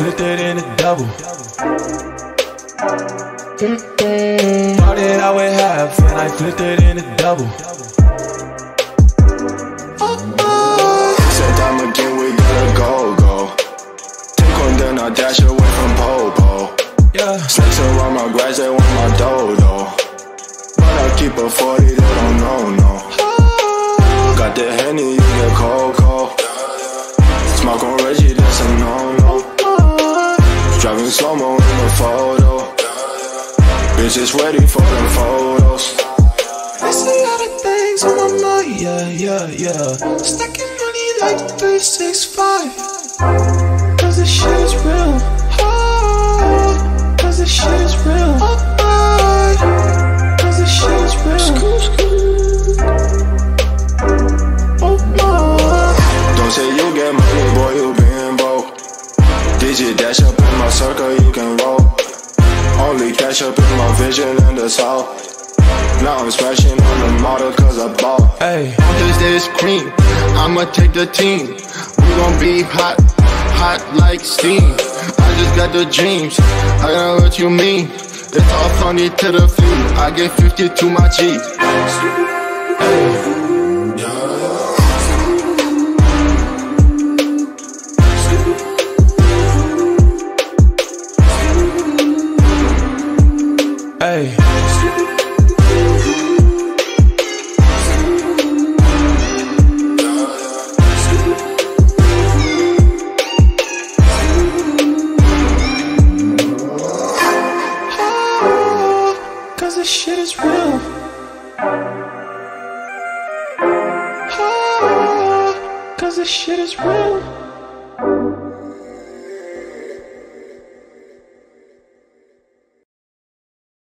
flipped it in a double. Started out with half and I flipped it in a double. Said time again, we gotta go, go. Take one, then I dash away from Popo. Yeah. Snakes around my grass, they want my dodo. But I keep a 40, they don't know, no. Got the Henny, you get Coco. Smoke on Reggie, Bitches ready for them photos. I see all the things on my mind, yeah, yeah, yeah. Stacking money like 365. Cause this shit is real. Oh, Cause this shit is real. Oh, Cause this shit is real. Oh, oh. Don't say you get money, boy, you been broke. Digit dash up in my circle, you can roll. Only cash up in my vision and the south. Now I'm smashing on the model cause I bought. Hey, this cream, I'ma take the team. We gon' be hot, hot like steam. I just got the dreams, I know what you mean. It's all funny to the few. I get 50 to my Jeep. hey. Cause this shit is real. Oh, Cause this shit is real.